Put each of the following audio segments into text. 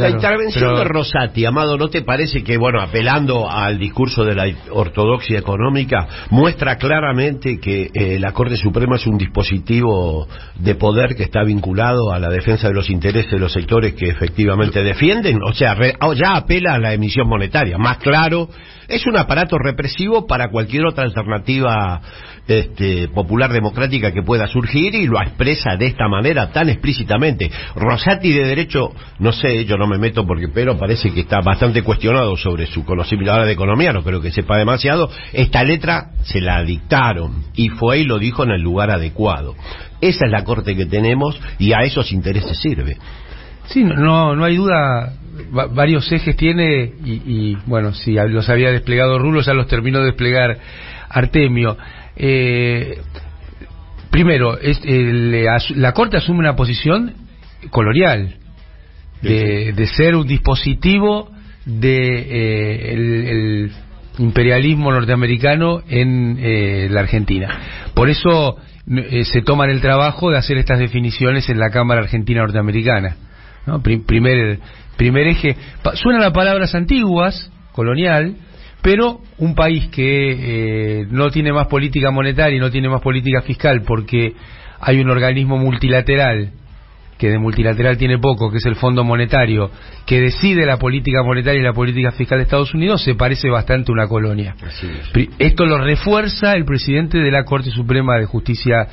La intervención de Rosati, Amado, ¿no te parece que, bueno, apelando al discurso de la ortodoxia económica, muestra claramente que eh, la Corte Suprema es un dispositivo de poder que está vinculado a la defensa de los intereses de los sectores que efectivamente defienden? O sea, ya apela a la emisión monetaria, más claro, es un aparato represivo para cualquier otra alternativa este, popular democrática que pueda surgir y lo expresa de esta manera tan explícitamente. Rosati de derecho, no sé, yo no me meto porque pero parece que está bastante cuestionado sobre su conocimiento ahora de economía, no creo que sepa demasiado. Esta letra se la dictaron y fue y lo dijo en el lugar adecuado. Esa es la corte que tenemos y a esos intereses sirve. Sí, no, no hay duda, varios ejes tiene y, bueno, si los había desplegado Rulo, ya los terminó de desplegar Artemio. Eh, primero, eh, la Corte asume una posición colonial, de, ser un dispositivo de eh, el, imperialismo norteamericano en eh, la Argentina. Por eso se toman el trabajo de hacer estas definiciones en la Cámara Argentina Norteamericana. Primer, primer eje. Suenan las palabras antiguas, colonial, pero un país que eh, no tiene más política monetaria y no tiene más política fiscal porque hay un organismo multilateral que de multilateral tiene poco, que es el Fondo Monetario, que decide la política monetaria y la política fiscal de Estados Unidos, se parece bastante a una colonia. Esto lo refuerza el presidente de la Corte Suprema de Justicia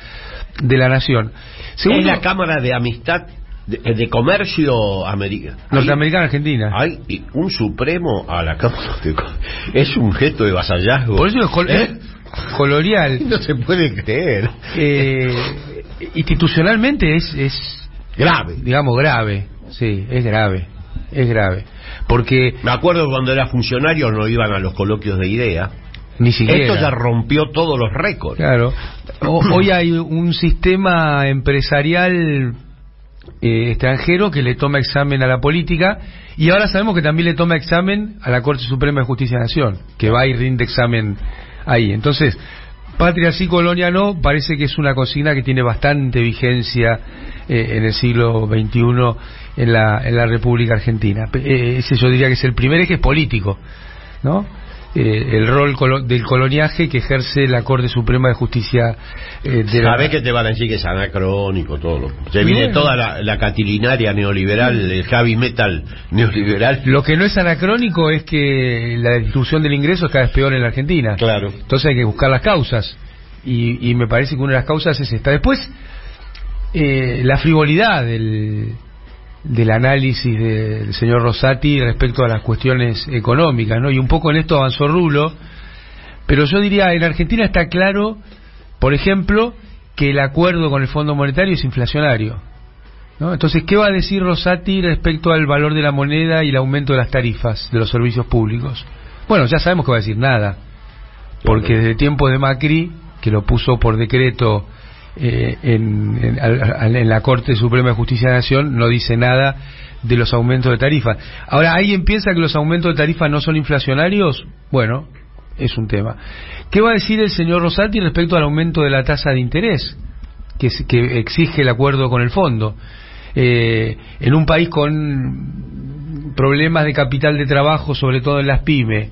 de la Nación. Según la Cámara de Amistad de, comercio americano. Norteamericana, Argentina. Hay un supremo a la Cámara de Es un gesto de vasallazgo. Por eso es ¿Eh? colonial. No se puede creer. Eh, institucionalmente es, es grave. Digamos, grave. Sí, es grave. Es grave. Porque. Me acuerdo cuando era funcionario no iban a los coloquios de idea. Ni siquiera. Esto ya rompió todos los récords. Claro. hoy hay un sistema empresarial eh, extranjero que le toma examen a la política y ahora sabemos que también le toma examen a la Corte Suprema de Justicia de Nación, que va y rinde examen ahí. Entonces, patria sí, colonia no, parece que es una consigna que tiene bastante vigencia eh, en el siglo XXI en la, en la República Argentina. Eh, ese yo diría que es el primer eje político, ¿no? Eh, el rol del coloniaje que ejerce la Corte Suprema de Justicia eh, de Sabés que te van a decir que es anacrónico todo lo... Se viene toda la, catilinaria neoliberal, el heavy metal neoliberal. Lo que no es anacrónico es que la distribución del ingreso es cada vez peor en la Argentina. Claro. Entonces hay que buscar las causas. Y, me parece que una de las causas es esta. Después, eh, la frivolidad del del análisis del señor Rosati respecto a las cuestiones económicas, ¿no? Y un poco en esto avanzó Rulo, pero yo diría, en Argentina está claro, por ejemplo, que el acuerdo con el Fondo Monetario es inflacionario. ¿no? Entonces, ¿qué va a decir Rosati respecto al valor de la moneda y el aumento de las tarifas de los servicios públicos? Bueno, ya sabemos que va a decir nada, porque desde tiempos de Macri, que lo puso por decreto eh, en, en, la Corte Suprema de Justicia de la Nación no dice nada de los aumentos de tarifas. Ahora, ¿alguien piensa que los aumentos de tarifas no son inflacionarios? Bueno, es un tema. ¿Qué va a decir el señor Rosati respecto al aumento de la tasa de interés que, que exige el acuerdo con el fondo? Eh, en un país con problemas de capital de trabajo, sobre todo en las pymes,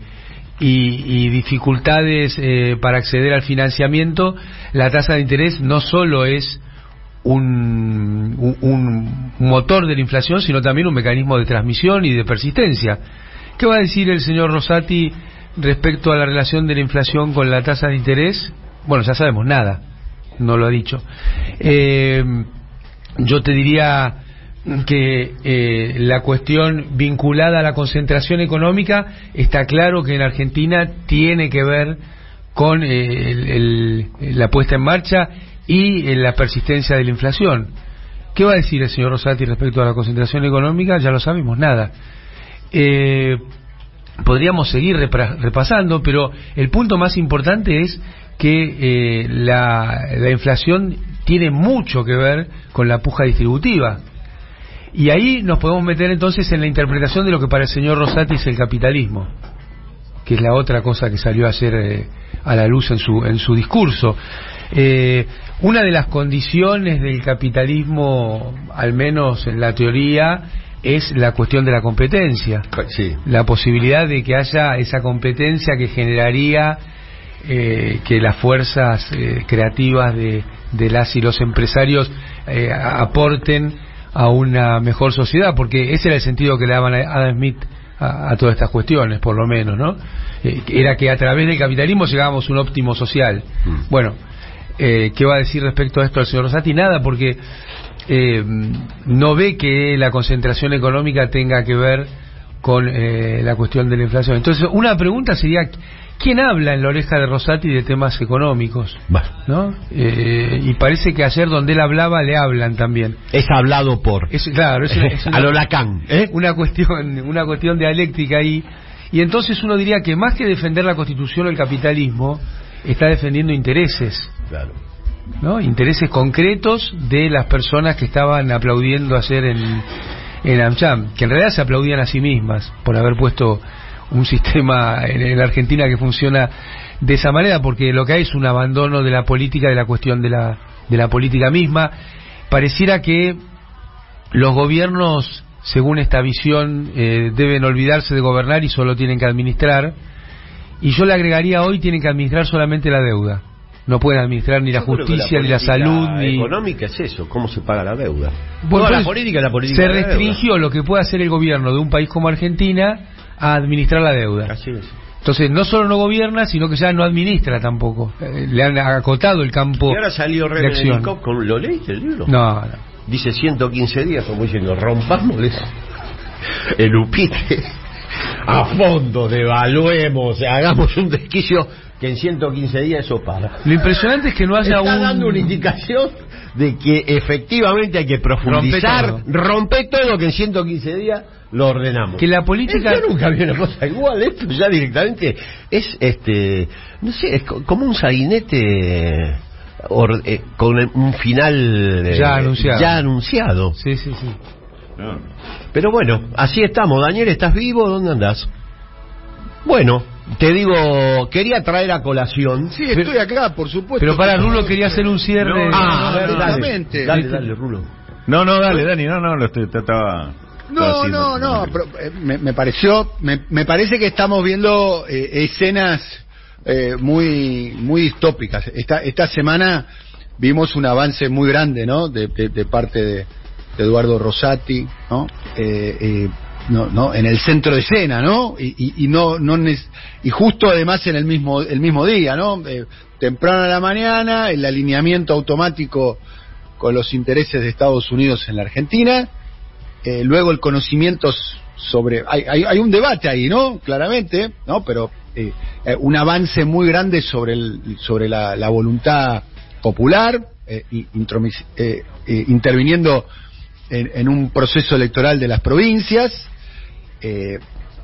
y, dificultades eh, para acceder al financiamiento, la tasa de interés no solo es un, motor de la inflación, sino también un mecanismo de transmisión y de persistencia. ¿Qué va a decir el señor Rosati respecto a la relación de la inflación con la tasa de interés? Bueno, ya sabemos nada, no lo ha dicho. Eh, yo te diría que eh, la cuestión vinculada a la concentración económica está claro que en Argentina tiene que ver con eh, la puesta en marcha y eh, la persistencia de la inflación. ¿Qué va a decir el señor Rosati respecto a la concentración económica? Ya lo sabemos, nada. podríamos seguir repasando, pero el punto más importante es que la inflación tiene mucho que ver con la puja distributiva y ahí nos podemos meter entonces en la interpretación de lo que para el señor Rosati es el capitalismo, que es la otra cosa que salió a hacer eh, a la luz en su, en su discurso. Eh, una de las condiciones del capitalismo, al menos en la teoría, es la cuestión de la competencia. Sí. La posibilidad de que haya esa competencia que generaría eh, que las fuerzas eh, creativas de, de las y los empresarios eh, aporten a una mejor sociedad, porque ese era el sentido que le daban a Adam Smith a, a todas estas cuestiones, por lo menos, ¿no? Eh, era que a través del capitalismo llegábamos a un óptimo social. Mm. Bueno, eh, ¿qué va a decir respecto a esto el señor Rosati? Nada, porque eh, no ve que la concentración económica tenga que ver con eh, la cuestión de la inflación. Entonces, una pregunta sería, ¿quién habla en la oreja de Rosati de temas económicos? ¿No? Eh, y parece que ayer donde él hablaba le hablan también. Es hablado por. Es, claro, es, es a lo Lacan. ¿eh? una cuestión, una cuestión dialéctica ahí. Y entonces uno diría que más que defender la Constitución o el capitalismo, está defendiendo intereses. Claro. ¿no? intereses concretos de las personas que estaban aplaudiendo ayer en, en AmCham, que en realidad se aplaudían a sí mismas por haber puesto un sistema en, Argentina que funciona de esa manera, porque lo que hay es un abandono de la política, de la cuestión de la, de la política misma. Pareciera que los gobiernos, según esta visión, eh, deben olvidarse de gobernar y solo tienen que administrar. Y yo le agregaría hoy tienen que administrar solamente la deuda. No pueden administrar ni la justicia, ni la salud, ni... económica es eso, cómo se paga la deuda. Bueno, Toda la política la política Se de la deuda. restringió lo que puede hacer el gobierno de un país como Argentina a administrar la deuda. Así es. Entonces, no solo no gobierna, sino que ya no administra tampoco. Eh, le han acotado el campo Y ahora salió. Nicot con lo leíste el libro. No, no. Dice 115 días, como diciendo, rompámosles el upite a fondo, devaluemos, hagamos un desquicio que en 115 días eso para. Lo impresionante es que no haya Está un... dando una indicación de que efectivamente hay que profundizar, Rompe romper todo, que en 115 días lo ordenamos. Que la política- Yo nunca vi una cosa igual, esto ya directamente es, este, no sé, es co- como un sainete or- eh, con un final eh, Ya anunciado. ya anunciado. Sí, sí, sí. Pero bueno, así estamos. Daniel, ¿estás vivo? ¿Dónde andás? Bueno, te digo, quería traer a colación. Sí, estoy acá, por supuesto. Pero para Rulo quería hacer un cierre... No, Ah, a ver, dale, absolutamente. dale, dale, Rulo. No, no, dale, Dani, no, no, lo estoy, estaba... estaba No, haciendo- no, no, pero, eh, me, me pareció, me, me parece que estamos viendo eh, escenas eh, muy, muy distópicas. Esta, esta semana vimos un avance muy grande, ¿no? De, de- de parte de, de Eduardo Rosati, ¿no? No, no, en el centro de escena, ¿no? Y, no, no y justo además en el mismo, el mismo día, ¿no? Eh, temprano a la mañana, el alineamiento automático con los intereses de Estados Unidos en la Argentina, eh, luego el conocimiento sobre hay, hay, hay un debate ahí no claramente no pero eh, eh, un avance muy grande sobre el sobre la, voluntad popular interviniendo en, en un proceso electoral de las provincias eh,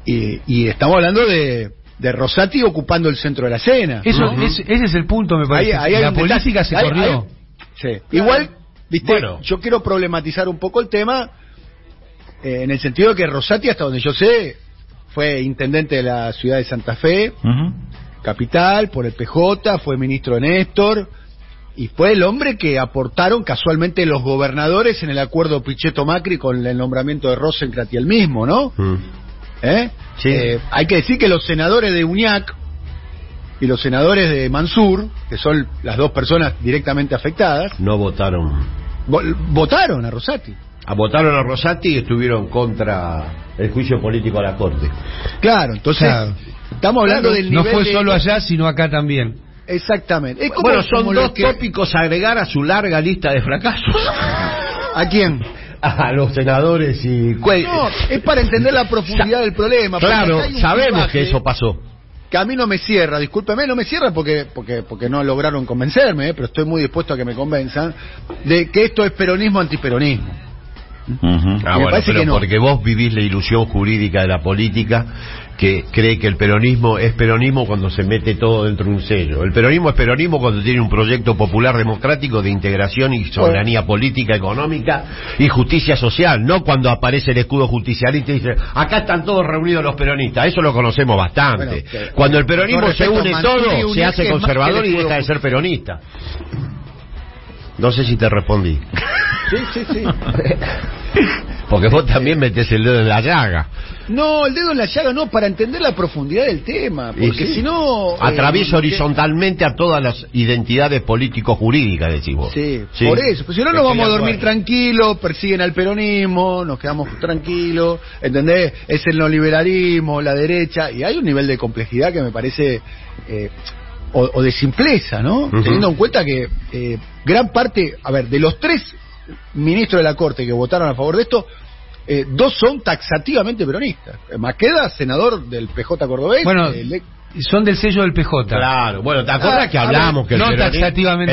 y, y estamos hablando de, de Rosati ocupando el centro de la escena Eso, ¿no? es- ese es el punto, me parece. Ahí- ahí hay la política se Ahí- corrió. ahí- Sí. Igual, viste, Bueno. yo quiero problematizar un poco el tema eh, en el sentido de que Rosati, hasta donde yo sé, fue intendente de la ciudad de Santa Fe, capital, por el PJ, fue ministro de Néstor, y fue el hombre que aportaron casualmente los gobernadores en el acuerdo Pichetto-Macri con el nombramiento de Rosencrantz y el mismo, ¿no? Mm. ¿Eh? Sí. Eh, hay que decir que los senadores de UNIAC y los senadores de Mansur, que son las dos personas directamente afectadas, No votaron. vo- votaron a Rosati. A votaron a Rosati y estuvieron contra el juicio político a la Corte. Claro, entonces Claro. estamos hablando del No nivel fue de- solo allá, sino acá también. Exactamente. Es como- bueno, son dos que- tópicos a agregar a su larga lista de fracasos. ¿A quién? a los senadores y... No, es para entender la profundidad del problema. Claro, sabemos que eso pasó. Que a mí no me cierra, discúlpeme, no me cierra porque porque porque no lograron convencerme, eh, pero estoy muy dispuesto a que me convenzan de que esto es peronismo antiperonismo. Ah, bueno, pero no. porque vos vivís la ilusión jurídica de la política que cree que el peronismo es peronismo cuando se mete todo dentro de un sello. El peronismo es peronismo cuando tiene un proyecto popular democrático de integración y soberanía política, económica y justicia social, no cuando aparece el escudo justicialista y dice, acá están todos reunidos los peronistas. Eso lo conocemos bastante. Bueno, que- cuando el peronismo se une todo, se hace conservador y deja de ser peronista. No sé si te respondí. Sí, sí, sí. Porque vos también metés el dedo en la llaga. No, el dedo en la llaga no, para entender la profundidad del tema. Porque sí. si no. Atraviesa eh, horizontalmente a todas las identidades político-jurídicas, decís vos. Sí, por eso. Pues si no, nos Estoy vamos a dormir tranquilos, persiguen al peronismo, nos quedamos tranquilos, ¿entendés? Es el neoliberalismo, la derecha, y hay un nivel de complejidad que me parece. eh, o, o de simpleza, ¿no? Teniendo en cuenta que eh, gran parte, a ver, de los tres ministros de la Corte que votaron a favor de esto, eh, dos son taxativamente peronistas. Maqueda, senador del PJ cordobés. Bueno, son del sello del PJ. Claro, bueno, ¿te acuerdas Ah, que hablamos ver, que el no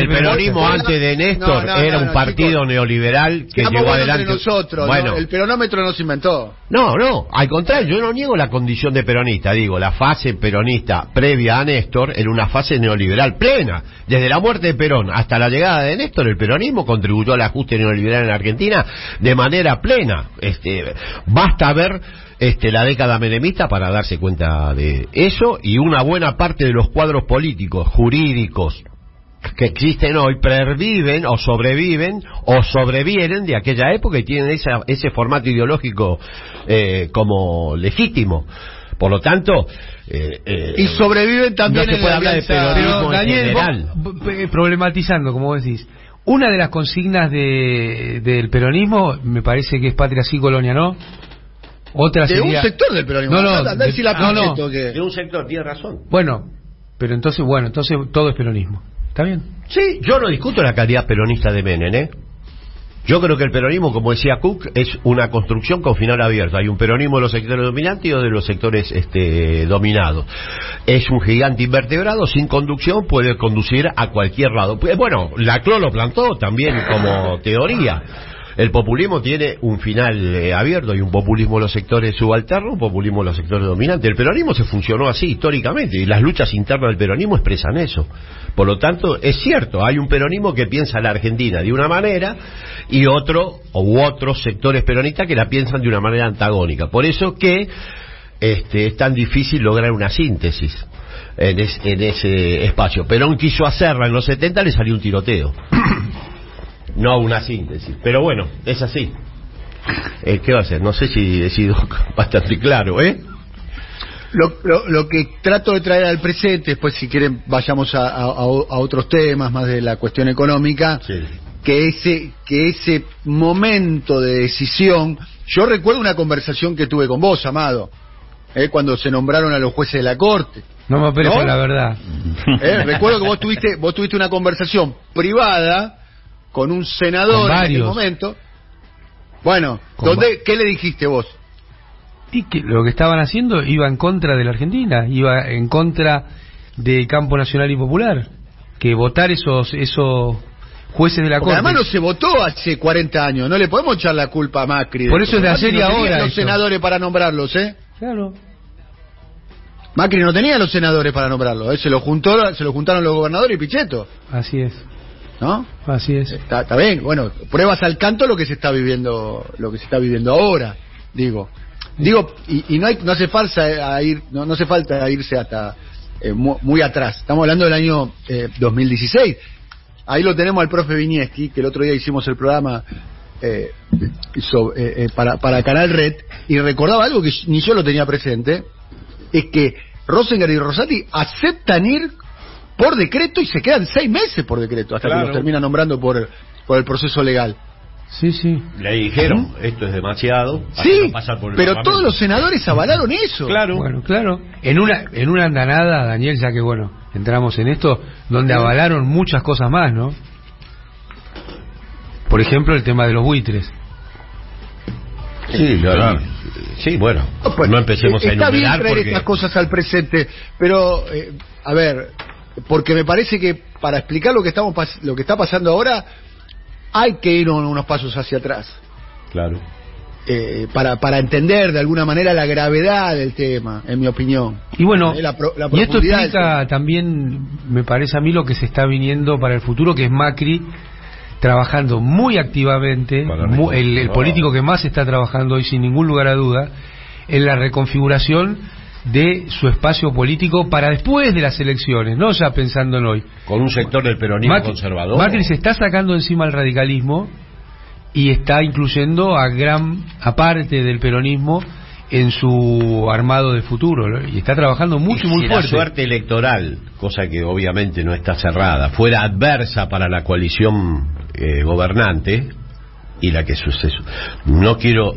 peronismo, el antes de Néstor No, no, era no, un no, partido chicos. neoliberal que llevó adelante... nosotros, bueno, ¿no? el peronómetro no se inventó. No, no, al contrario, yo no niego la condición de peronista, digo, la fase peronista previa a Néstor era una fase neoliberal plena. Desde la muerte de Perón hasta la llegada de Néstor, el peronismo contribuyó al ajuste neoliberal en Argentina de manera plena. Este, basta ver este, la década menemista para darse cuenta de eso y una buena parte de los cuadros políticos, jurídicos, que existen hoy perviven o sobreviven o sobrevienen de aquella época y tienen esa, ese formato ideológico eh, como legítimo. Por lo tanto, eh, eh, Y sobreviven también no se puede la hablar de alianza- Pero Daniel, general. vos, p- problematizando, como vos decís, una de las consignas de, del peronismo me parece que es patria sí, colonia no. Otra de sería... un sector del peronismo. No, no, Andá- andá a de- decir la no, no. Pichetto que- de un sector tiene razón. Bueno, pero entonces, bueno, entonces todo es peronismo. ¿Está bien? Sí, yo no discuto la calidad peronista de Menem, ¿eh? Yo creo que el peronismo, como decía Cook, es una construcción con final abierto. Hay un peronismo de los sectores dominantes y otro de los sectores este, dominados. Es un gigante invertebrado, sin conducción, puede conducir a cualquier lado. Pues, Bueno, la CLO lo plantó también como teoría. El populismo tiene un final eh, abierto y un populismo de los sectores subalternos, un populismo de los sectores dominantes. El peronismo se funcionó así históricamente y las luchas internas del peronismo expresan eso. Por lo tanto, es cierto, hay un peronismo que piensa la Argentina de una manera y otro u otros sectores peronistas que la piensan de una manera antagónica. Por eso que este, es tan difícil lograr una síntesis en, en ese espacio. Perón quiso hacerla en los 70, le salió un tiroteo. No una síntesis. Pero bueno, es así. Eh, ¿Qué va a hacer? No sé si he sido bastante claro, ¿eh? Lo, lo- lo que trato de traer al presente, después si quieren vayamos a, a- a otros temas más de la cuestión económica, Sí. que ese que ese momento de decisión, yo recuerdo una conversación que tuve con vos, Amado, eh, cuando se nombraron a los jueces de la corte. No me ¿No? la verdad. Eh, recuerdo que vos tuviste vos tuviste una conversación privada con un senador Con en varios. momento. Bueno, ¿dónde, ¿qué le dijiste vos? Y que lo que estaban haciendo iba en contra de la Argentina, iba en contra del campo nacional y popular. Que votar esos esos jueces de la Porque Corte. además no se votó hace 40 años, no le podemos echar la culpa a Macri. Por eso es de ayer y no tenía ahora los eso. senadores para nombrarlos, ¿eh? Claro. Macri no tenía los senadores para nombrarlos, ¿eh? se lo juntó, se lo juntaron los gobernadores y Pichetto, Así es. ¿No? Así es. Está, está bien, bueno, pruebas al canto lo que se está viviendo, lo que se está viviendo ahora, digo. Digo, y, y no hay, no hace falta a ir, no, no hace falta irse hasta eh, mu- muy, atrás. Estamos hablando del año eh, 2016. Ahí lo tenemos al profe Vinieski, que el otro día hicimos el programa eh, eh, eh, para, para Canal Red, y recordaba algo que ni yo lo tenía presente, es que Rosinger y Rosati aceptan ir por decreto y se quedan seis meses por decreto, hasta Claro. que los terminan nombrando por, por el proceso legal. Sí, sí. Le dijeron, esto es demasiado. Sí, hacelo pasar por el pero Parlamento. todos los senadores avalaron eso. Claro. Bueno, claro. En una en una andanada, Daniel, ya que bueno, entramos en esto, donde avalaron muchas cosas más, ¿no? Por ejemplo, el tema de los buitres. Sí, Claro. sí, bueno, Pues, no empecemos eh, a Está bien enumerar traer porque... estas cosas al presente, pero, eh, a ver, porque me parece que para explicar lo que, estamos lo que está pasando ahora, hay que ir un- unos pasos hacia atrás. Claro. eh, para, para entender de alguna manera la gravedad del tema, en mi opinión. Y bueno, Eh, la pro- la y esto del explica también, me parece a mí, lo que se está viniendo para el futuro, que es Macri trabajando muy activamente, Para mu- el, político que más está trabajando hoy, sin ningún lugar a duda, en la reconfiguración de su espacio político para después de las elecciones, no ya pensando en hoy. Con un sector del peronismo Macri, conservador. Macri se está sacando encima el radicalismo y está incluyendo a gran aparte del peronismo en su armado de futuro ¿no? y está trabajando mucho Y muy si fuerte. la suerte electoral, cosa que obviamente no está cerrada, fuera adversa para la coalición eh, gobernante y la que sucede, no quiero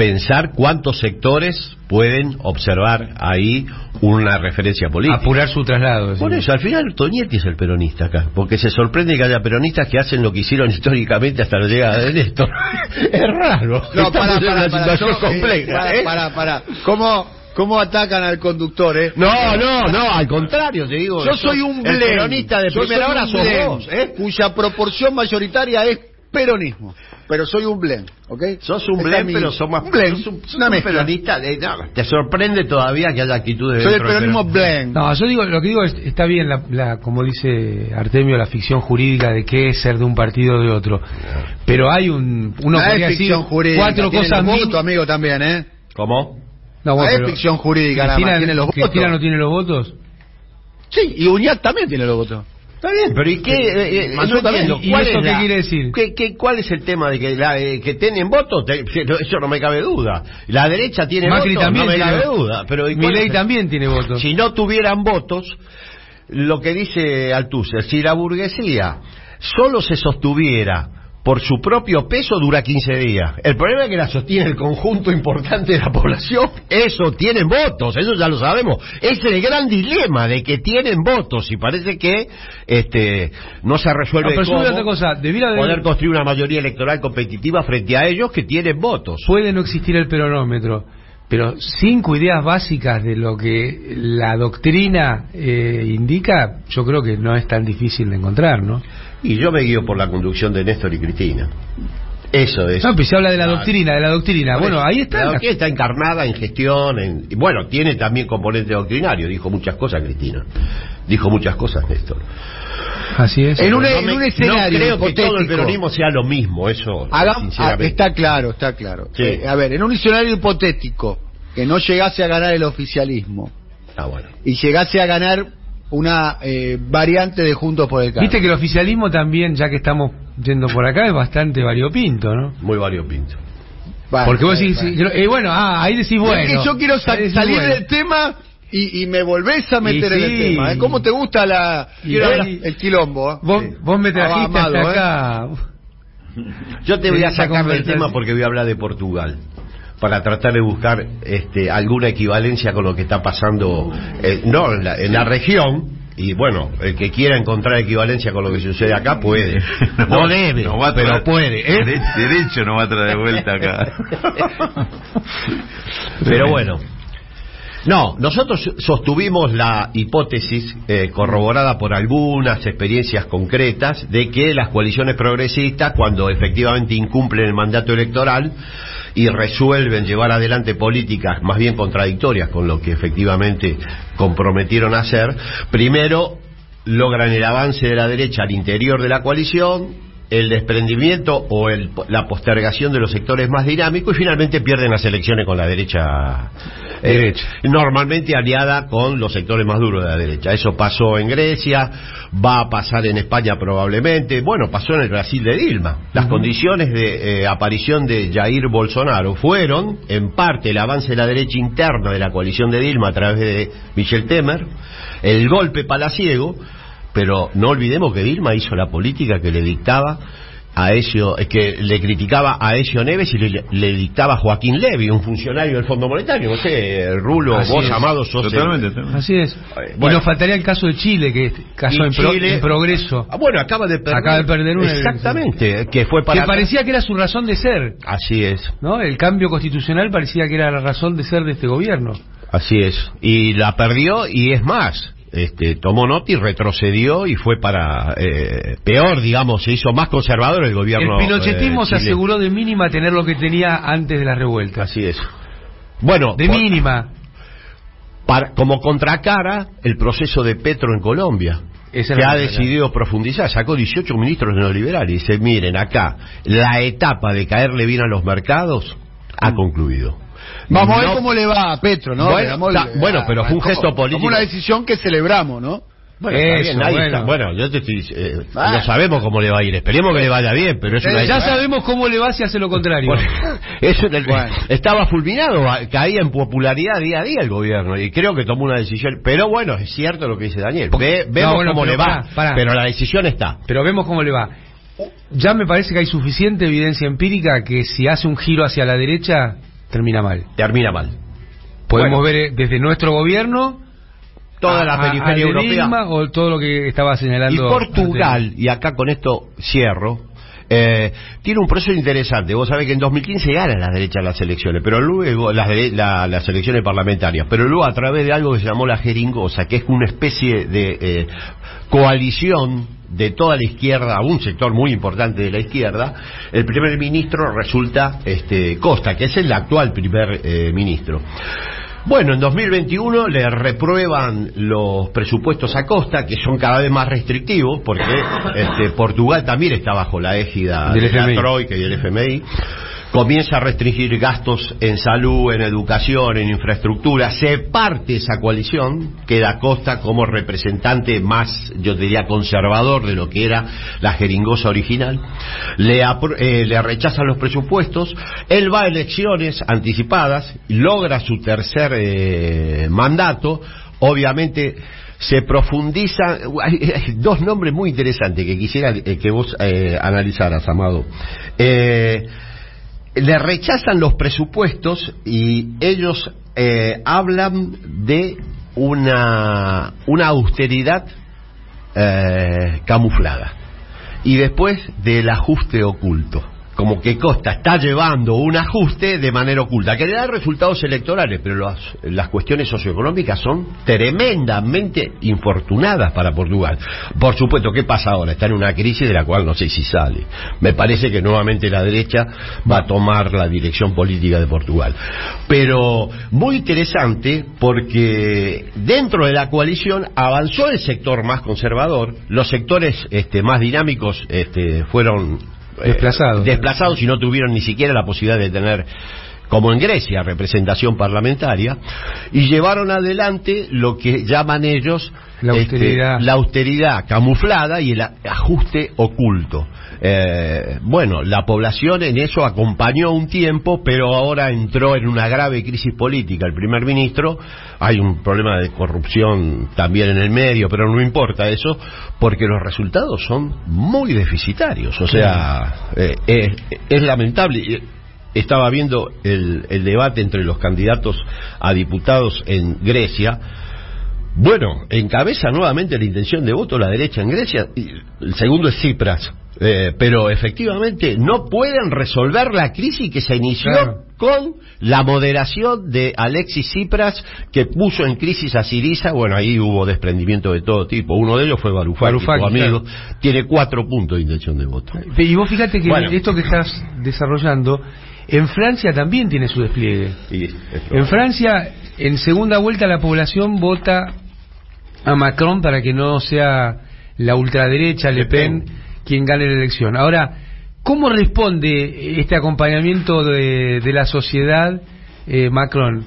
pensar cuántos sectores pueden observar ahí una referencia política. apurar su traslado. Por sí. eso, al final Toñetti es el peronista acá, porque se sorprende que haya peronistas que hacen lo que hicieron históricamente hasta la llegada de Néstor. es raro. No, para, para, una para, situación yo, eh, compleja. para, ¿eh? para, para. ¿Cómo, ¿Cómo atacan al conductor, eh? No, no, no, al contrario, te digo. Yo soy un el blend. peronista de primera hora sos vos, ¿eh? Cuya proporción mayoritaria es peronismo. Pero soy un blend, ¿ok? Sos un blend, mi- pero sos más un blend, sos un, sos una un mezcla. peronista. de- no, te sorprende todavía que haya actitudes Soy el del peronismo blend. No, yo digo, lo que digo es, está bien, la, la- como dice Artemio, la ficción jurídica de qué es ser de un partido o de otro. Pero hay un, uno No podría decir ficción jurídica. cuatro cosas votos, amigo, también, ¿eh? ¿Cómo? No, No es pero ficción jurídica, nada Cristina, más, tiene los Cristina votos. no tiene los votos. Sí, y Uñac también tiene los votos. Está bien, pero ¿y qué? eh, eh, no entiendo, ¿Y ¿cuál eso es qué la- quiere decir? ¿qué, qué, cuál es el tema de que, la, eh, que tienen votos? Te- Eso no me cabe duda. La derecha tiene Macri votos, también no me tiene- cabe duda. Pero ¿y cuál Milei también tiene votos. Si no tuvieran votos, lo que dice Althusser, si la burguesía solo se sostuviera por su propio peso dura 15 días. El problema es que la sostiene el conjunto importante de la población. Eso, tienen votos, eso ya lo sabemos. Es el gran dilema de que tienen votos y parece que este no se resuelve No, cómo otra cosa, debiera poder construir una mayoría electoral competitiva frente a ellos que tienen votos. Puede no existir el peronómetro, pero cinco ideas básicas de lo que la doctrina eh, indica, yo creo que no es tan difícil de encontrar, ¿no? Y yo me guío por la conducción de Néstor y Cristina. Eso es. No, pues se habla de la Claro. doctrina, de la doctrina. Bueno, ahí está. La doctrina está encarnada en gestión, en, y bueno, tiene también componente doctrinario. Dijo muchas cosas Cristina. Dijo muchas cosas Néstor. Así es. En un- Pero en un escenario no creo que todo el hipotético. peronismo sea lo mismo, eso, Haga- ah, sinceramente. está claro, está claro. Sí. Eh, a ver, en un escenario hipotético que no llegase a ganar el oficialismo Ah, bueno. y llegase a ganar una eh, variante de Juntos por el Cambio. Viste que el oficialismo también, ya que estamos yendo por acá, es bastante variopinto, ¿no? Muy variopinto. Porque vos decís, eh, bueno, ah, ahí decís Es bueno. que yo quiero sa- Ahí decís, salir bueno. del tema y, y me volvés a meter en el tema. ¿eh? ¿Cómo te gusta la, el quilombo? ¿eh? Vos, Sí. vos me trajiste Amado, hasta ¿eh? acá. Yo te voy a esa sacar del conversación. tema porque voy a hablar de Portugal. Para tratar de buscar este, alguna equivalencia con lo que está pasando, eh, no, en la, en la región. Y bueno, el que quiera encontrar equivalencia con lo que sucede acá puede. No debe, Nos va pero puede. ¿eh? Dere- Derecho nos va a traer de vuelta acá. Pero bueno. No, nosotros sostuvimos la hipótesis eh, corroborada por algunas experiencias concretas de que las coaliciones progresistas, cuando efectivamente incumplen el mandato electoral y resuelven llevar adelante políticas más bien contradictorias con lo que efectivamente comprometieron hacer, primero logran el avance de la derecha al interior de la coalición, el desprendimiento o el- la postergación de los sectores más dinámicos y finalmente pierden las elecciones con la derecha, eh, Derecha. normalmente aliada con los sectores más duros de la derecha. Eso pasó en Grecia, va a pasar en España probablemente, bueno, pasó en el Brasil de Dilma. Las condiciones de eh, aparición de Jair Bolsonaro fueron, en parte, el avance de la derecha interna de la coalición de Dilma a través de Michel Temer, el golpe palaciego, pero no olvidemos que Dilma hizo la política que le dictaba a Ezio, eh, que le criticaba a Ezio Neves y le, le dictaba a Joaquín Levy, un funcionario del Fondo Monetario. No sé, Rulo, Así vos es. amado sos el- Totalmente. totalmente. Así es. Eh, Y bueno. nos faltaría el caso de Chile, que es caso en, pro- en progreso. Ah, bueno, acaba de perder. Acaba de perder una Exactamente, que fue para. que parecía que era su razón de ser, Así es, ¿no? El cambio constitucional parecía que era la razón de ser de este gobierno. así es. Y la perdió y es más. Este, tomó nota y retrocedió y fue para eh, peor, digamos, se hizo más conservador el gobierno. el pinochetismo eh, se aseguró de mínima tener lo que tenía antes de la revuelta. Así es. Bueno, De por- mínima. para- como contracara el proceso de Petro en Colombia, Esa que ha decidido profundizar, sacó 18 ministros neoliberales y dice, miren, acá la etapa de caerle bien a los mercados ha concluido. Vamos a ver No- cómo le va a Petro, ¿no? Bueno, pero fue un como- gesto político. Como una decisión que celebramos, ¿no? Bueno, está Eso, bien, nadie bueno. está- bueno, yo te estoy, eh, Ah. no sabemos cómo le va a ir. Esperemos que le vaya bien, pero es una Ya sabemos cómo le va si hace lo contrario. Eso era el- Bueno. estaba fulminado, caía en popularidad día a día el gobierno y creo que tomó una decisión. Pero bueno, es cierto lo que dice Daniel. Ve- vemos No, bueno, cómo pero le va, pará, pará. pero la decisión está. Pero vemos cómo le va. Ya me parece que hay suficiente evidencia empírica que si hace un giro hacia la derecha, termina mal. Termina mal. Podemos Bueno. ver eh, desde nuestro gobierno Toda la periferia europea. Dilma o todo lo que estaba Y señalando. Portugal, y acá con esto cierro, eh, tiene un proceso interesante. Vos sabés que en 2015 gana la derecha las elecciones, pero luego las, la- las elecciones parlamentarias, pero luego a través de algo que se llamó la jeringosa, que es una especie de eh, coalición de toda la izquierda, un sector muy importante de la izquierda, el primer ministro resulta este, Costa, que es el actual primer eh, ministro. Bueno, en 2021 le reprueban los presupuestos a Costa, que son cada vez más restrictivos, porque este, Portugal también está bajo la égida Del de la. Troika y del FMI. Comienza a restringir gastos en salud, en educación, en infraestructura. Se parte esa coalición, queda Costa como representante más, yo diría, conservador de lo que era la jeringosa original. Le, eh, le rechazan los presupuestos. Él va a elecciones anticipadas, logra su tercer eh, mandato. Obviamente se profundiza. Hay, hay dos nombres muy interesantes que quisiera eh, que vos eh, analizaras, Amado. Eh, le rechazan los presupuestos y ellos eh, hablan de una, una austeridad eh, camuflada y después del ajuste oculto. Como que Costa está llevando un ajuste de manera oculta, que le da resultados electorales, pero las, cuestiones socioeconómicas son tremendamente infortunadas para Portugal. Por supuesto, ¿qué pasa ahora? Está en una crisis de la cual no sé si sale. Me parece que nuevamente la derecha va a tomar la dirección política de Portugal. Pero muy interesante porque dentro de la coalición avanzó el sector más conservador, los sectores este, más dinámicos este, fueron Desplazados. desplazados y no tuvieron ni siquiera la posibilidad de tener como en Grecia, representación parlamentaria, y llevaron adelante lo que llaman ellos La este, austeridad. la austeridad camuflada y el ajuste oculto. Eh, bueno, la población en eso acompañó un tiempo, pero ahora entró en una grave crisis política. El primer ministro, hay un problema de corrupción también en el medio, pero no importa eso, porque los resultados son muy deficitarios. O sea, eh, es, es lamentable. Y Estaba viendo el, el debate entre los candidatos a diputados en Grecia. Bueno, encabeza nuevamente la intención de voto la derecha en Grecia. y el segundo es Tsipras. Eh, pero efectivamente no pueden resolver la crisis que se inició Claro. con la moderación de Alexis Tsipras que puso en crisis a Siriza. Bueno, ahí hubo desprendimiento de todo tipo. Uno de ellos fue Varoufakis, tu amigo. Tiene cuatro puntos de intención de voto. Y vos fíjate que Bueno. esto que estás desarrollando, en Francia también tiene su despliegue. En Francia, en segunda vuelta, la población vota a Macron para que no sea la ultraderecha, Le. Pen, quien gane la elección. Ahora, ¿cómo responde este acompañamiento de, de la sociedad eh, Macron?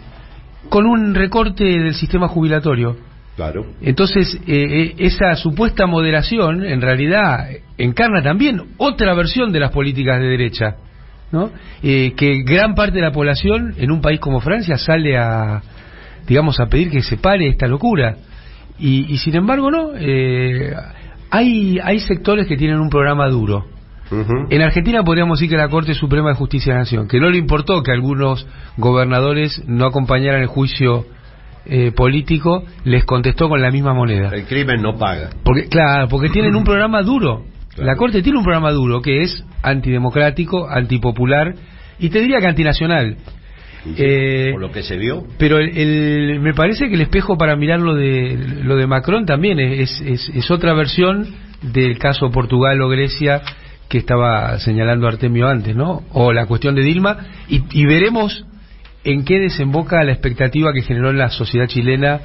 Con un recorte del sistema jubilatorio. Claro. Entonces, eh, eh, esa supuesta moderación, en realidad, encarna también otra versión de las políticas de derecha, ¿no? Eh, que gran parte de la población en un país como Francia sale a, digamos, a pedir que se pare esta locura. Y, y sin embargo, no. Eh, hay, hay sectores que tienen un programa duro. En Argentina podríamos decir que la Corte Suprema de Justicia de la Nación, que no le importó que algunos gobernadores no acompañaran el juicio eh, político, les contestó con la misma moneda. El crimen no paga. Porque, claro, porque tienen un programa duro. Claro. La Corte tiene un programa duro que es antidemocrático, antipopular y te diría que antinacional. Eh, Por lo que se vio. pero el, el- me parece que el espejo para mirar lo de, lo de Macron también es, es, es otra versión del caso Portugal o Grecia que estaba señalando Artemio antes, ¿no? O la cuestión de Dilma y, y veremos en qué desemboca la expectativa que generó en la sociedad chilena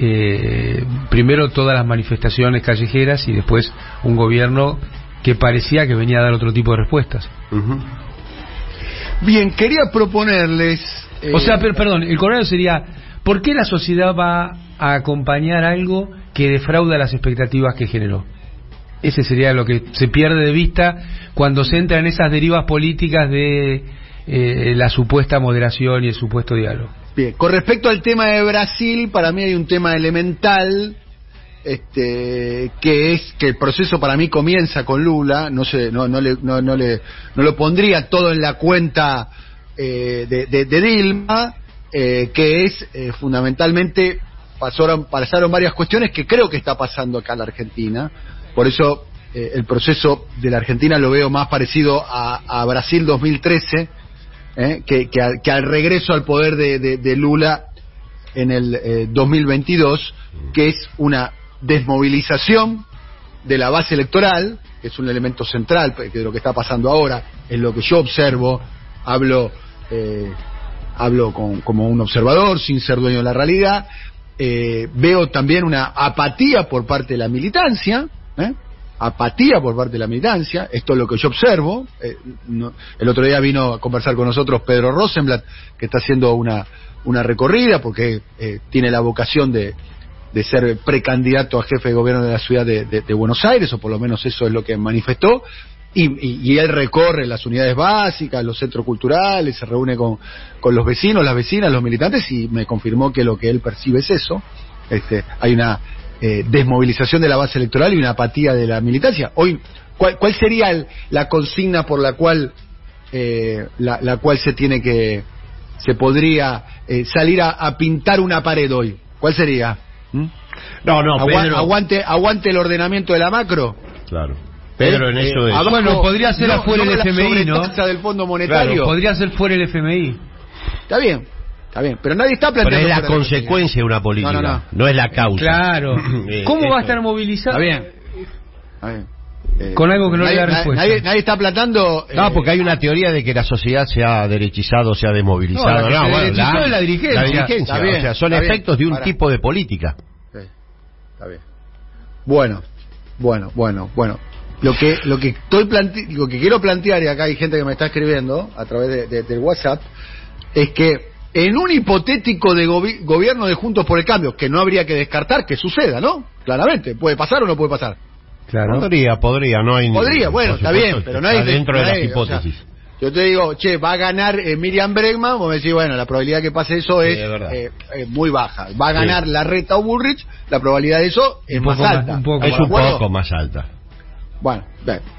eh, primero todas las manifestaciones callejeras y después un gobierno que parecía que venía a dar otro tipo de respuestas. Bien, quería proponerles. eh, O sea, per- perdón, el correo sería, ¿por qué la sociedad va a acompañar algo que defrauda las expectativas que generó. Ese sería lo que se pierde de vista cuando se entra en esas derivas políticas de eh, la supuesta moderación y el supuesto diálogo. Bien, con respecto al tema de Brasil, para mí hay un tema elemental, este, que es que el proceso para mí comienza con Lula, no sé, no, no le, no, no le, no lo pondría todo en la cuenta eh, de, Dilma, eh, que es eh, fundamentalmente pasaron, pasaron varias cuestiones que creo que está pasando acá en la Argentina, por eso eh, el proceso de la Argentina lo veo más parecido a, a Brasil 2013 ¿eh? que, que, al, que al regreso al poder de, Lula en el eh, 2022, que es una desmovilización de la base electoral, que es un elemento central de lo que está pasando ahora, en lo que yo observo, hablo, eh, hablo con, como un observador, sin ser dueño de la realidad, eh, veo también una apatía por parte de la militancia, ¿eh? apatía por parte de la militancia, esto es lo que yo observo. Eh, el otro día vino a conversar con nosotros Pedro Rosenblatt, que está haciendo una, una recorrida porque tiene la vocación de, de ser precandidato a jefe de gobierno de la ciudad de, Buenos Aires, o por lo menos eso es lo que manifestó. Y, él recorre las unidades básicas, los centros culturales, se reúne con, con los vecinos, las vecinas, los militantes, y me confirmó que lo que él percibe es eso. Este, hay una eh, desmovilización de la base electoral y una apatía de la militancia. Hoy, ¿cuál, cuál sería el, la consigna por la cual, eh, la, la, cual se tiene que, se podría eh, salir a, pintar una pared hoy? ¿Cuál sería? ¿Mm? No, no, Agua, Pedro... aguante, aguante el ordenamiento de la macro. Claro. Pedro en eso es. Abajo, bueno, podría ser no, afuera no el FMI, ¿no? del Fondo Monetario. Claro, podría ser fuera el FMI. Está bien. Está bien, pero nadie está planteando. Pero es la consecuencia de una política, no, no, no. es la causa. Claro. ¿Cómo va a estar movilizado? Está bien. Está bien. Eh, Con algo que no nadie, le da respuesta. Nadie, nadie está plantando. No, porque hay una teoría de que la sociedad se ha derechizado, se ha desmovilizado. No, no bueno, la, la, dirigencia. La dirigencia. Bien, o sea, son efectos bien. de un tipo de política. Sí, está bien. Bueno, bueno, bueno, bueno. Lo que, lo que estoy plante lo que quiero plantear, y acá hay gente que me está escribiendo a través de, de, del WhatsApp, es que en un hipotético de gobi gobierno de Juntos por el Cambio, que no habría que descartar que suceda, ¿no? Claramente, ¿puede pasar o no puede pasar? Claro. Podría, podría, no hay Podría, bueno, está bien, pero no hay... Dentro no de las hipótesis. O sea, yo te digo, che, va a ganar eh, Miriam Bregman, vos me decís, bueno, la probabilidad que pase eso es, sí, es eh, eh, muy baja. Va a ganar sí. la reta o Bullrich, la probabilidad de eso es más alta. Más, un poco, es un poco más alta. Bueno,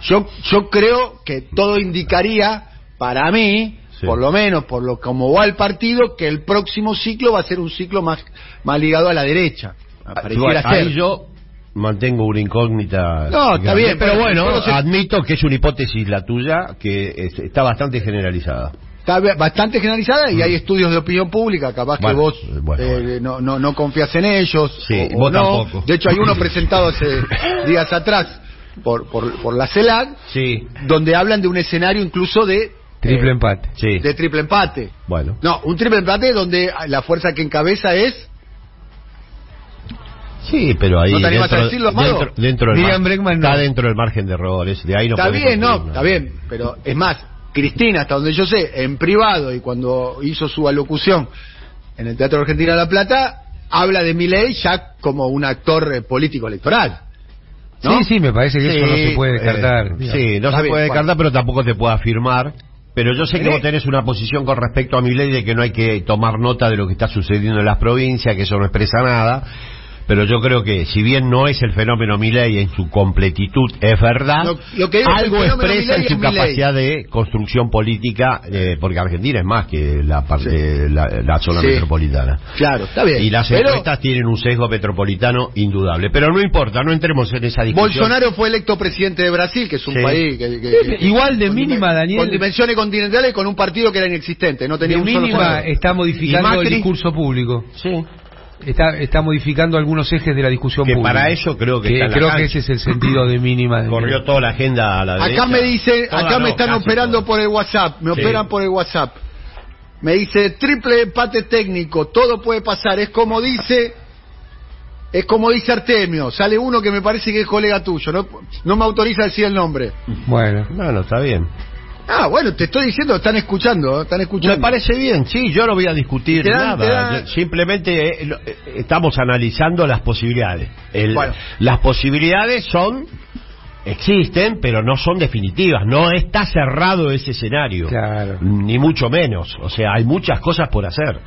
yo, yo creo que todo indicaría, para mí, sí. por lo menos por lo como va el partido, que el próximo ciclo va a ser un ciclo más, más ligado a la derecha. Pareciera bueno, ser. yo mantengo una incógnita. No, está bien, pero, bueno, entonces... admito que es una hipótesis la tuya que está bastante generalizada. Está bastante generalizada y mm. hay estudios de opinión pública, capaz bueno, que vos bueno, eh, no, no, no confías en ellos. Sí, o, vos o no. tampoco. De hecho, hay uno presentado hace días atrás por, por, por la CELAC, sí. donde hablan de un escenario incluso de triple eh, empate. Sí. De triple empate. Bueno. No, un triple empate donde la fuerza que encabeza es. Sí, pero ahí. ¿No te animas dentro, a decirlo, dentro, dentro del mar, Bregman está dentro del margen de errores. De ahí no está bien, no, está bien. Pero es más, Cristina, hasta donde yo sé, en privado y cuando hizo su alocución en el Teatro Argentina de La Plata, habla de Milei ya como un actor eh, político electoral. ¿No? Sí, sí, me parece que sí, eso no se puede descartar. Eh, sí, no se bien, puede descartar, bueno. pero tampoco te puedo afirmar. Pero yo sé que ¿Eh? vos tenés una posición con respecto a mi ley de que no hay que tomar nota de lo que está sucediendo en las provincias, que eso no expresa nada. Pero yo creo que, si bien no es el fenómeno Milei en su completitud, es verdad, Lo- lo que algo expresa en su capacidad de construcción política, eh, porque Argentina es más que la, parte, la, la zona Sí. metropolitana. Claro, está bien. Y las Pero encuestas tienen un sesgo metropolitano indudable. Pero no importa, no entremos en esa discusión. Bolsonaro fue electo presidente de Brasil, que es un Sí. país que, que- que- Igual de con mínima, Daniel. con dimensiones continentales con un partido que era inexistente, no tenía De un mínima está ¿Y modificando el discurso público. Sí. Está, está modificando algunos ejes de la discusión Que pública. para eso creo que está en la creo cancha. que ese es el sentido de mínima. de- Corrió toda la agenda a la derecha. Acá me dice, Toda acá no, me están operando toda. por el WhatsApp, me Sí. operan por el WhatsApp. Me dice triple empate técnico, todo puede pasar, es como dice, es como dice Artemio, sale uno que me parece que es colega tuyo, no, no me autoriza a decir el nombre. Bueno. Bueno, está bien. Ah, bueno, te estoy diciendo, están escuchando, están escuchando. Me parece bien, sí, yo no voy a discutir nada. Simplemente eh, eh, estamos analizando las posibilidades. El- Bueno. Las posibilidades son, existen, pero no son definitivas. No está cerrado ese escenario. Claro. Ni mucho menos. O sea, hay muchas cosas por hacer.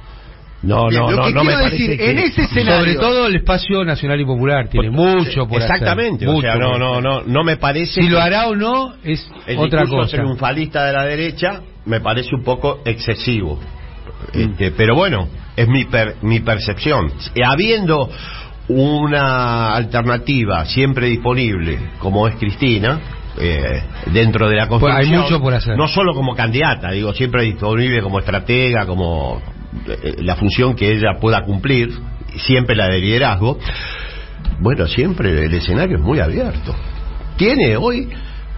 No, no, lo no, que no me quiero parece decir, que- en ese escenario. Sobre todo el espacio nacional y popular tiene mucho por hacer. Exactamente. O mucho sea, no, no, hacer. no, no me parece. Si lo hará o no es el otra cosa. triunfalista de la derecha me parece un poco excesivo. Mm. Este, pero bueno, es mi, per- mi percepción. Eh, Habiendo una alternativa siempre disponible, como es Cristina, eh, dentro de la Pues hay construcción, mucho por hacer. no solo como candidata, digo, siempre disponible como estratega, como la función que ella pueda cumplir, siempre la de liderazgo. Bueno, siempre el escenario es muy abierto. Tiene hoy,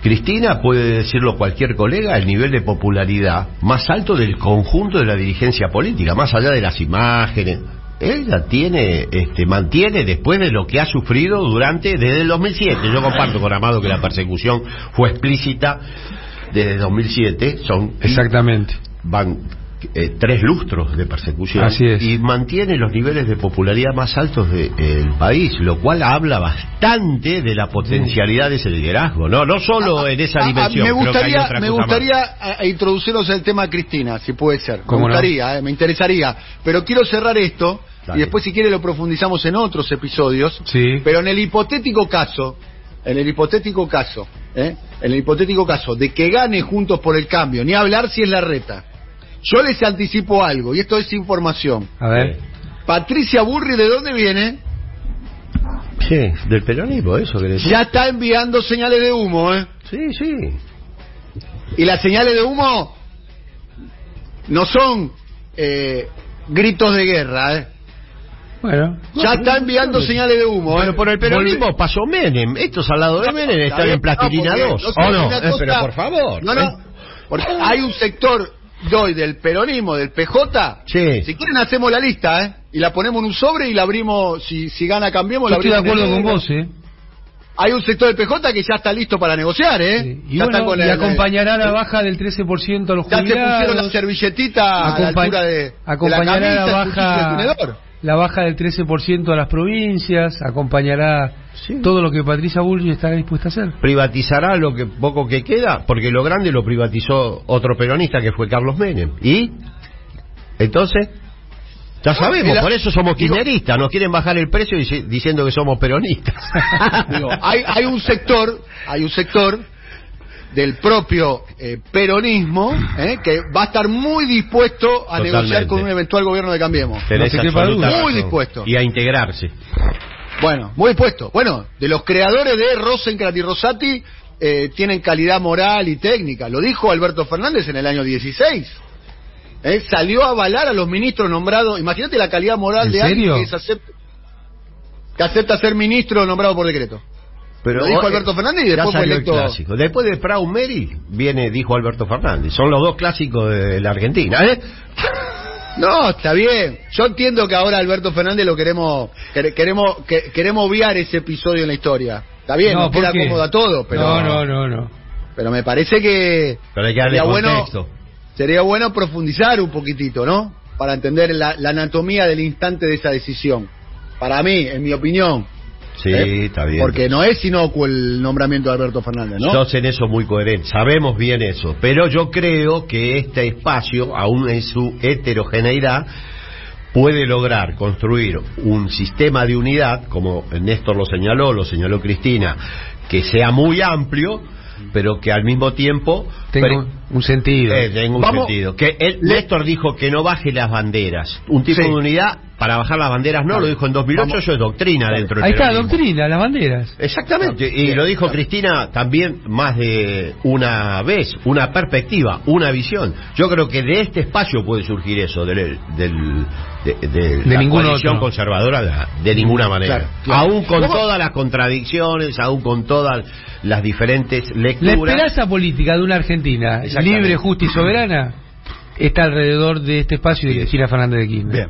Cristina, puede decirlo cualquier colega, el nivel de popularidad más alto del conjunto de la dirigencia política, más allá de las imágenes. Ella tiene, este, mantiene después de lo que ha sufrido durante, desde el 2007. Yo comparto con Amado que la persecución fue explícita desde 2007. Son Exactamente. van eh, tres lustros de persecución Así es. y mantiene los niveles de popularidad más altos del país, lo cual habla bastante de la potencialidad de ese liderazgo, no no solo en esa Ah, ah, dimensión. me creo que hay gustaría, me gustaría a- a introducirnos el tema Cristina, si puede ser. Me gustaría, eh, me interesaría. Pero quiero cerrar esto Dale. y después, si quiere, lo profundizamos en otros episodios. Sí. Pero en el hipotético caso, en el hipotético caso, ¿eh? en el hipotético caso de que gane Juntos por el Cambio, ni hablar si es la reta. Yo les anticipo algo, y esto es información. A ver. Patricia Burri, ¿de dónde viene? Sí, del peronismo, eso que. Ya está enviando señales de humo, ¿eh? Sí, sí. Y las señales de humo no son eh, gritos de guerra, ¿eh? Bueno. Ya está enviando señales de humo, ¿eh? Pero por el peronismo pasó Menem. Estos al lado de Menem Está están en plastilina no, porque 2. no ¿O no? Eh, pero por favor. No, no. ¿eh? Porque hay un sector de hoy del peronismo, del PJ. Sí. Si quieren hacemos la lista, ¿eh? Y la ponemos en un sobre y la abrimos, si, si gana cambiemos, Yo la estoy de acuerdo con vos, ¿eh? Hay un sector del PJ que ya está listo para negociar, ¿eh? Sí. Y, ya bueno, está con y el- acompañará la baja del 13% a los Ya te pusieron la jubilados. servilletita a la altura de, de la acompañará camisa, la, baja. La baja del 13% a las provincias, acompañará Sí. todo lo que Patricia Bullrich está dispuesta a hacer. privatizará lo que poco que queda, porque lo grande lo privatizó otro peronista que fue Carlos Menem. ¿Y? Entonces, ya sabemos, el- por eso somos kirchneristas, nos quieren bajar el precio dici- diciendo que somos peronistas. Digo, hay, hay un sector, hay un sector del propio eh, peronismo eh, que va a estar muy dispuesto a Totalmente. negociar con un eventual gobierno de Cambiemos. No. Muy dispuesto. Y a integrarse. Bueno, muy dispuesto. Bueno, de los creadores de Rosencrantz y Rosati eh, tienen calidad moral y técnica. Lo dijo Alberto Fernández en el año 16. Eh, salió a avalar a los ministros nombrados. Imagínate la calidad moral ¿En de serio? alguien que, acepta, que acepta ser ministro nombrado por decreto. Pero Lo dijo Alberto Fernández y ya después fue salió el electo- clásico. Después de Proud Mary viene, dijo Alberto Fernández. Son los dos clásicos de la Argentina, ¿eh? No, está bien. Yo entiendo que ahora Alberto Fernández lo queremos quere- queremos que- queremos obviar ese episodio en la historia. Está bien, nos ¿por queda qué? cómodo a todo, pero No, no, no, no. pero me parece que Pero hay que darle sería bueno sería bueno profundizar un poquitito, ¿no? Para entender la, la anatomía del instante de esa decisión. Para mí, en mi opinión. Sí, ¿eh? está bien. Porque no es inocuo el nombramiento de Alberto Fernández, ¿no? Sos en eso muy coherente, sabemos bien eso, pero yo creo que este espacio, aún en su heterogeneidad, puede lograr construir un sistema de unidad, como Néstor lo señaló, lo señaló Cristina, que sea muy amplio, pero que al mismo tiempo Tengo un sentido. eh, tenga un Vamos- sentido. Que él, Néstor dijo que no baje las banderas. Un tipo Sí. de unidad para bajar las banderas no, lo dijo en 2008, Vamos. eso es doctrina dentro del Ahí está, doctrina, las banderas. Exactamente, y Bien, lo dijo. Cristina también más de una vez, una perspectiva, una visión. Yo creo que de este espacio puede surgir eso, del, del- de, de De la otro. conservadora, de, de ninguna manera. Claro, claro. Aún con ¿Cómo? todas las contradicciones, aún con todas las diferentes La lecturas. esperanza política de una Argentina libre, justa y soberana está alrededor de este espacio y de Cristina Fernández de Kirchner. Bien.